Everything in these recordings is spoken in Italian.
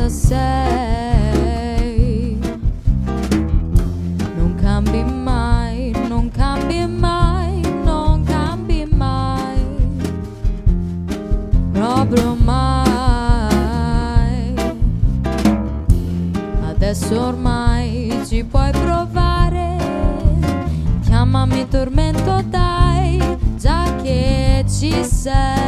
cosa sei. Non cambi mai, non cambi mai, non cambi mai, proprio mai. Adesso ormai ci puoi provare, chiamami tormento dai, già che ci sei.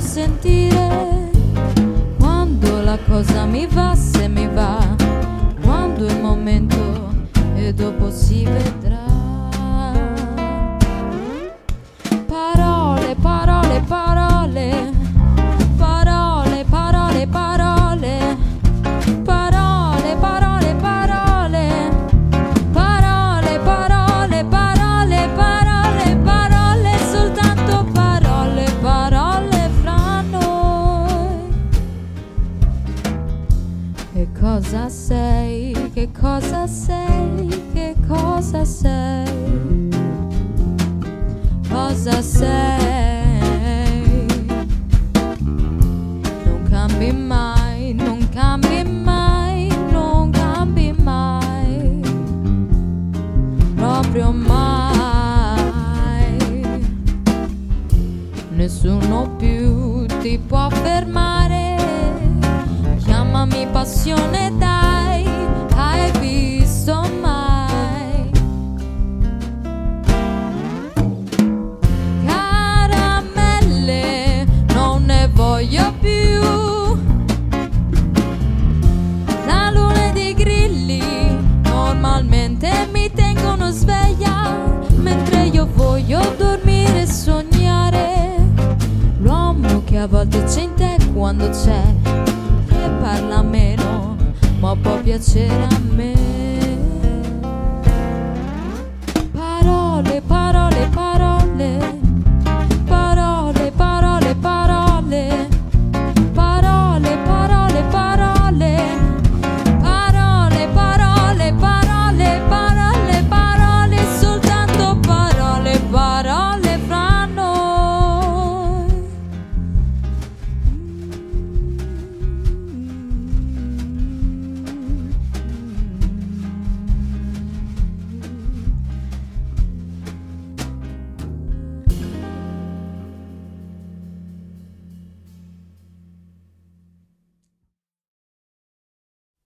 Sentire. Quando la cosa mi va, se mi va. Quando il momento e dopo si vedrà. Cosa sei? Che cosa sei? Che cosa sei? Cosa sei? Non cambi mai, non cambi mai, non cambi mai, proprio mai. Nessuno più ti può fermare, chiamami passione, dai, hai visto mai? Caramelle, non ne voglio più. La luna ed i grilli normalmente mi tengono sveglia, mentre io voglio dormire e sognare. L'uomo che a volte c'è in te quando c'è, parla meno, ma può piacere a me.